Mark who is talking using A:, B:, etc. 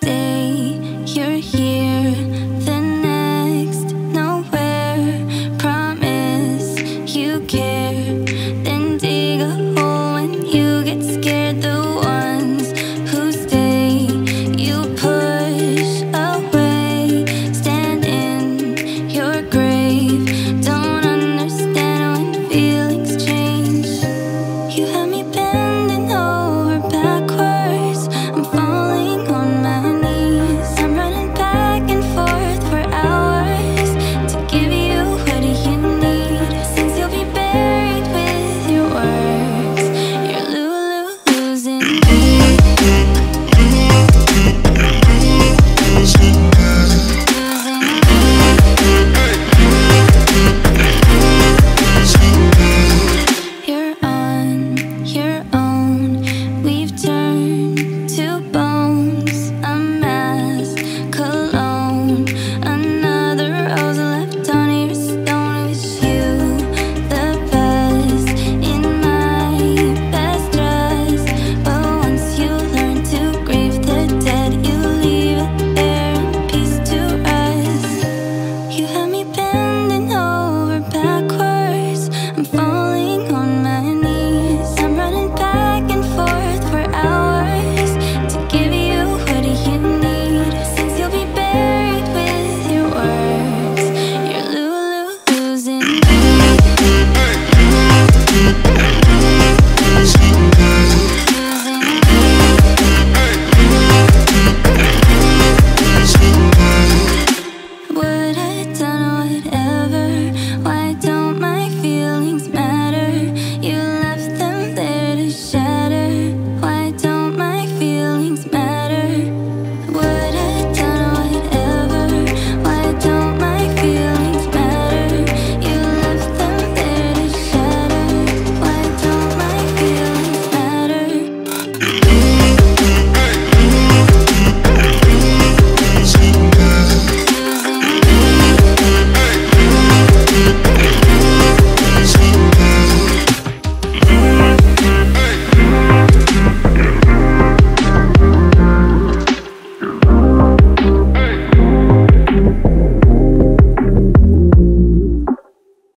A: there falling on my